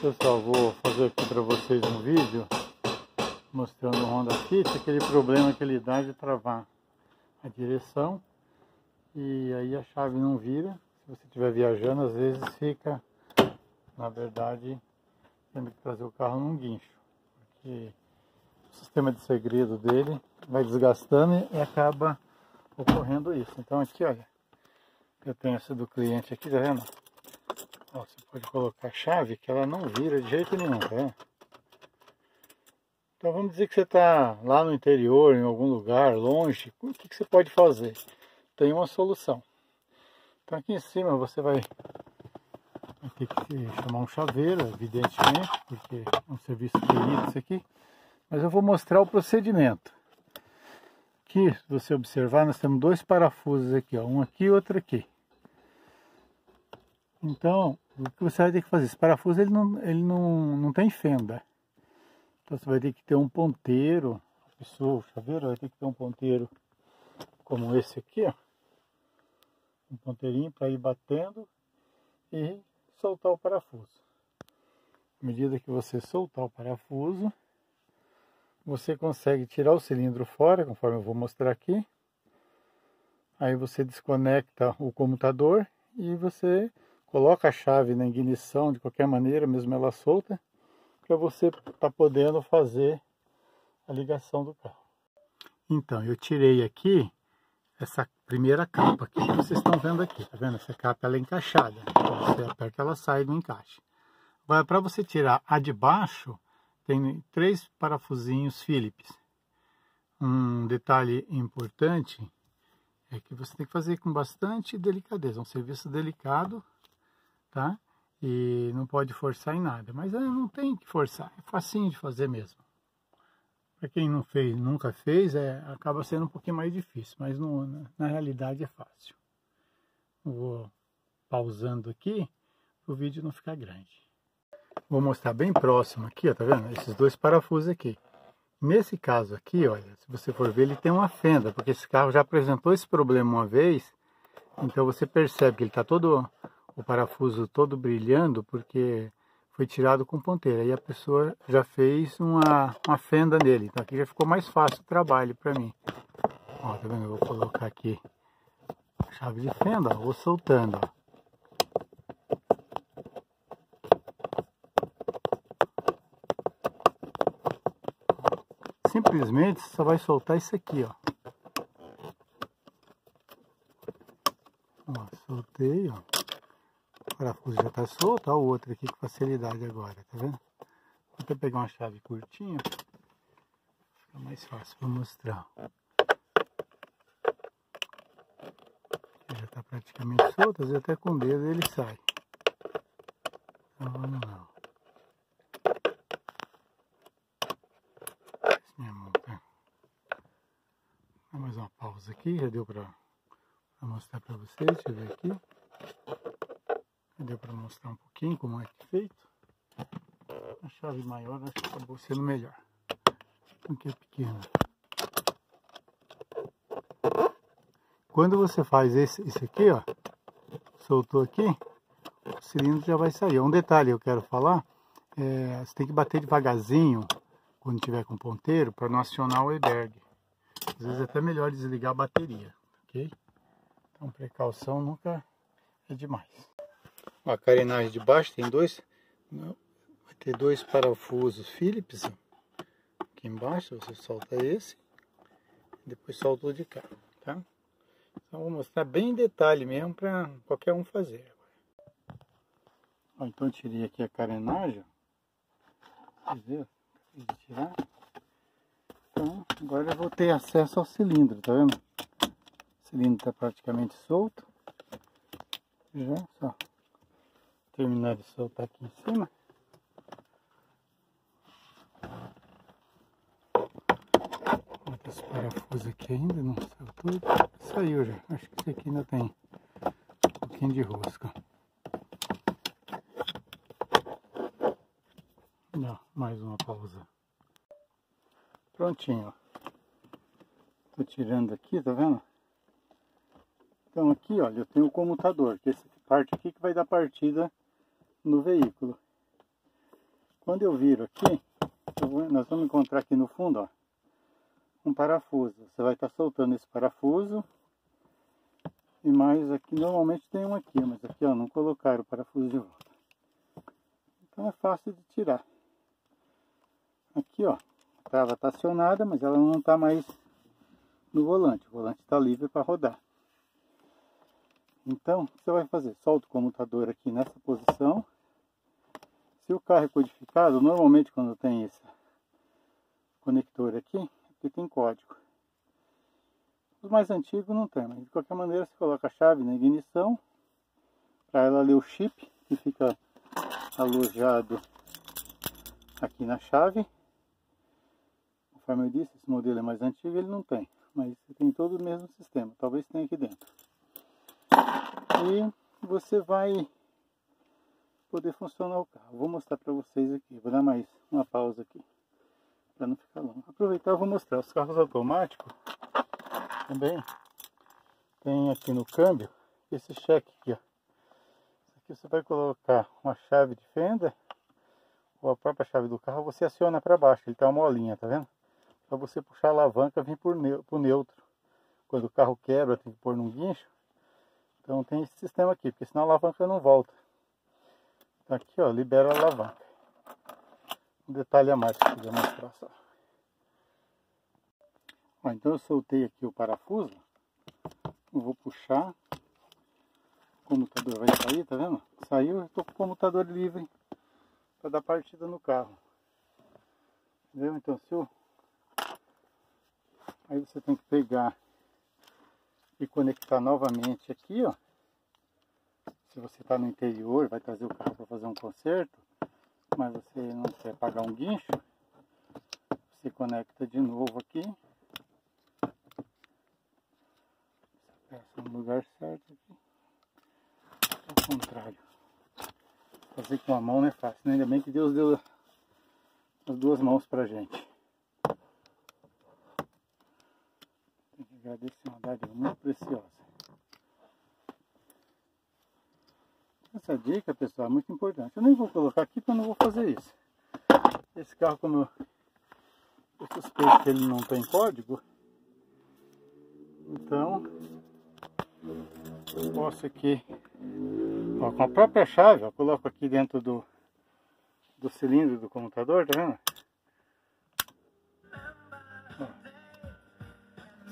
Pessoal, vou fazer aqui para vocês um vídeo mostrando o Honda Fit, aquele problema que ele dá de travar a direção e aí a chave não vira. Se você estiver viajando, às vezes fica, na verdade, tendo que trazer o carro num guincho, porque o sistema de segredo dele vai desgastando e acaba ocorrendo isso. Então aqui, olha, eu tenho essa do cliente aqui, tá vendo? Você pode colocar a chave que ela não vira de jeito nenhum, tá vendo? Então vamos dizer que você está lá no interior, em algum lugar, longe, o que, que você pode fazer? Tem uma solução. Então aqui em cima você vai, vai ter que chamar um chaveiro, evidentemente, porque é um serviço querido isso aqui. Mas eu vou mostrar o procedimento. Aqui, se você observar, nós temos dois parafusos aqui, ó, um aqui e outro aqui. Então, o que você vai ter que fazer? Esse parafuso ele não, ele não, não tem fenda. Então você vai ter que ter um ponteiro. A pessoa, o chaveiro vai ter que ter um ponteiro como esse aqui, ó. Um ponteirinho para ir batendo e soltar o parafuso. À medida que você soltar o parafuso, você consegue tirar o cilindro fora, conforme eu vou mostrar aqui. Aí você desconecta o comutador e você coloca a chave na ignição de qualquer maneira, mesmo ela solta, para você estar tá podendo fazer a ligação do carro. Então, eu tirei aqui essa primeira capa aqui que vocês estão vendo aqui, tá vendo? Essa capa ela é encaixada, então você aperta ela sai do encaixe. Agora, para você tirar a de baixo, tem três parafusinhos Phillips. Um detalhe importante é que você tem que fazer com bastante delicadeza, é um serviço delicado, tá? E não pode forçar em nada, mas não tem que forçar, é facinho de fazer mesmo. Para quem não fez, nunca fez, é, acaba sendo um pouquinho mais difícil, mas na realidade é fácil. Vou pausando aqui, para o vídeo não ficar grande. Vou mostrar bem próximo aqui, ó, tá vendo? Esses dois parafusos aqui. Nesse caso aqui, olha, se você for ver, ele tem uma fenda, porque esse carro já apresentou esse problema uma vez, então você percebe que ele está todo o parafuso todo brilhando porque foi tirado com ponteira. E a pessoa já fez uma, uma fenda nele. Então aqui já ficou mais fácil o trabalho para mim. Ó, tá vendo? Eu vou colocar aqui a chave de fenda, ó, vou soltando, ó. Simplesmente só vai soltar isso aqui, ó. ó soltei, ó parafuso já está solto, o outro aqui com facilidade agora, tá vendo? Vou até pegar uma chave curtinha, fica mais fácil para mostrar. já está praticamente solto, às vezes até com o dedo ele sai. Então vamos lá. Minha mão, tá? Dá mais uma pausa aqui, já deu para mostrar para vocês, deixa eu ver aqui. Mostrar um pouquinho como é que é feito. A chave maior acho que acabou sendo melhor do que a pequena. Quando você faz esse, esse aqui, ó, soltou aqui, o cilindro já vai sair. Um detalhe eu quero falar, é, você tem que bater devagarzinho quando tiver com ponteiro para não acionar o airbag. Às vezes é até melhor desligar a bateria, ok? Então precaução nunca é demais a carenagem de baixo tem dois, vai ter dois parafusos Phillips aqui embaixo, você solta esse, depois solta o de cá, tá? Então vou mostrar bem em detalhe mesmo para qualquer um fazer. Então tirei aqui a carenagem. Então agora eu vou ter acesso ao cilindro, tá vendo? O cilindro está praticamente solto. Já, só terminar de soltar aqui em cima. Outros parafusos aqui ainda não saiu tudo. Saiu já. Acho que esse aqui ainda tem um pouquinho de rosca. Dá mais uma pausa. Prontinho. Tô tirando aqui, tá vendo? Então aqui, olha, eu tenho o comutador, que é essa parte aqui que vai dar partida no veículo. quando eu viro aqui, eu vou, nós vamos encontrar aqui no fundo, ó, um parafuso. Você vai estar tá soltando esse parafuso. E mais aqui, normalmente tem um aqui, mas aqui ó, não colocaram o parafuso de volta. Então é fácil de tirar. Aqui ó, a trava está acionada, mas ela não está mais no volante. O volante está livre para rodar. Então, o que você vai fazer? Solta o comutador aqui nessa posição. Se o carro é codificado, normalmente quando tem esse conector aqui, aqui tem código. Os mais antigos não tem, mas de qualquer maneira você coloca a chave na ignição para ela ler o chip que fica alojado aqui na chave. Conforme eu disse, esse modelo é mais antigo, ele não tem, mas tem todo o mesmo sistema, talvez tenha aqui dentro. E você vai poder funcionar o carro. Vou mostrar para vocês aqui, vou dar mais uma pausa aqui, para não ficar longo. Aproveitar, vou mostrar os carros automáticos também. Tem aqui no câmbio esse cheque aqui, ó. Aqui você vai colocar uma chave de fenda ou a própria chave do carro, você aciona para baixo, ele tem uma molinha, tá vendo? Para você puxar a alavanca, vem por pro neutro. Quando o carro quebra, tem que pôr num guincho. Então tem esse sistema aqui, porque senão a alavanca não volta. Então aqui, ó, libera a alavanca. Um detalhe a mais que eu queria mostrar só. Ó, então eu soltei aqui o parafuso. Eu vou puxar. O comutador vai sair, tá vendo? Saiu, eu estou com o comutador livre para dar partida no carro. Entendeu? Então se eu... Aí você tem que pegar e conectar novamente aqui, ó. Se você está no interior, vai trazer o carro para fazer um conserto, mas você não quer pagar um guincho, você conecta de novo aqui. Peça no lugar certo aqui. Ao contrário. Fazer com a mão não é fácil, né? ainda bem que Deus deu as duas mãos pra gente. Agradecer uma dádiva muito preciosa. Essa dica, pessoal, é muito importante. Eu nem vou colocar aqui porque eu não vou fazer isso. Esse carro, como eu suspeito que ele não tem código, então eu posso aqui, ó, com a própria chave, eu coloco aqui dentro do, do cilindro do computador, tá vendo?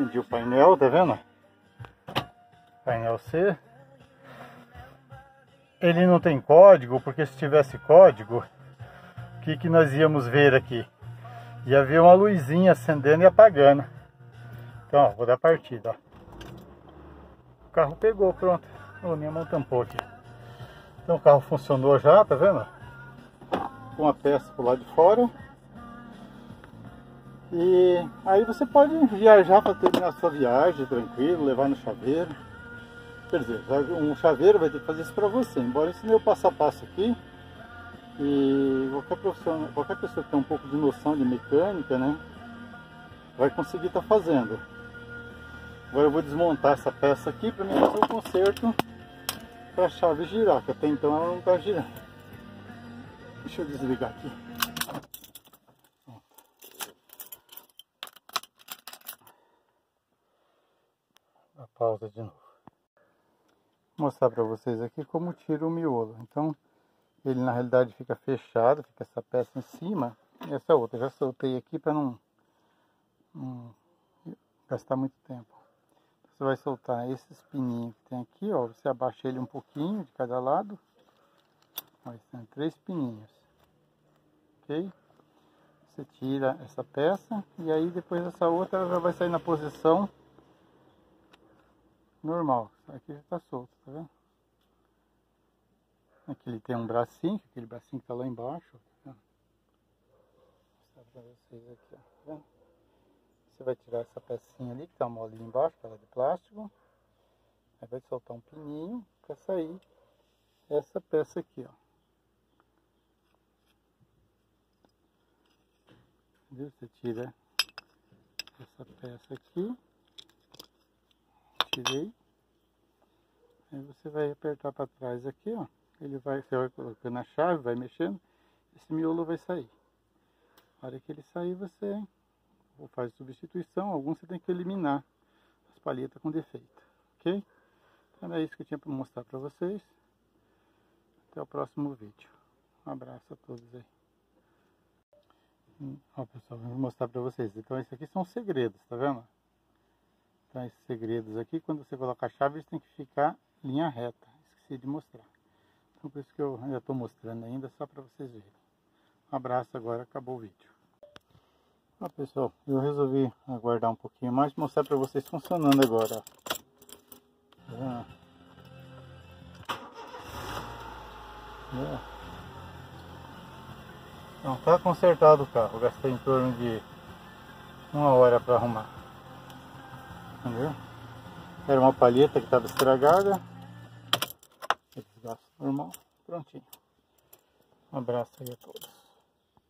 Acendi o painel, tá vendo? Painel C. Ele não tem código, porque se tivesse código, o que, que nós íamos ver aqui? Ia ver uma luzinha acendendo e apagando. Então, ó, vou dar partida, ó. O carro pegou, pronto. Oh, minha mão tampou aqui. Então o carro funcionou já, tá vendo? Com a peça por lá de fora. E aí você pode viajar para terminar a sua viagem tranquilo, levar no chaveiro. Quer dizer, um chaveiro vai ter que fazer isso para você. Embora ensinei o passo a passo aqui. E qualquer, profissional, qualquer pessoa que tem um pouco de noção de mecânica, né? Vai conseguir estar tá fazendo. Agora eu vou desmontar essa peça aqui para mim fazer o conserto para a chave girar, que até então ela não está girando. Deixa eu desligar aqui. Pausa de novo. Vou mostrar para vocês aqui como tira o miolo. Então ele na realidade fica fechado, fica essa peça em cima e essa outra. Já soltei aqui para não, não gastar muito tempo você vai soltar esses pininhos que tem aqui, ó. Você abaixa ele um pouquinho de cada lado. Ó, tem três pininhos. Ok? Você tira essa peça e aí depois essa outra já vai sair na posição normal. Aqui já está solto, tá vendo? Aqui ele tem um bracinho, aquele bracinho que tá lá embaixo. Tá Vou mostrar pra vocês aqui, ó. Tá? Você vai tirar essa pecinha ali, que tá uma molinha embaixo, ela é de plástico. Aí vai soltar um pininho para sair essa peça aqui, ó. Você tira essa peça aqui. Tirei. Aí você vai apertar para trás aqui, ó. Ele vai, você vai colocando a chave, vai mexendo. esse miolo vai sair. Na hora que ele sair, você faz substituição. Alguns você tem que eliminar as palhetas com defeito, ok? Então é isso que eu tinha para mostrar para vocês. Até o próximo vídeo. Um abraço a todos aí. Hum, ó pessoal, vou mostrar para vocês. Então esses aqui são segredos, tá vendo? Então esses segredos aqui, quando você coloca a chave, eles têm que ficar linha reta. Esqueci de mostrar. Então por isso que eu ainda estou mostrando ainda, só para vocês verem. Um abraço agora, acabou o vídeo. Ó pessoal, eu resolvi aguardar um pouquinho mais, mostrar para vocês funcionando agora. Tá então tá consertado o carro, gastei em torno de uma hora para arrumar. Entendeu? Era uma palheta que estava estragada. Desgaste normal, prontinho. Um abraço aí a todos.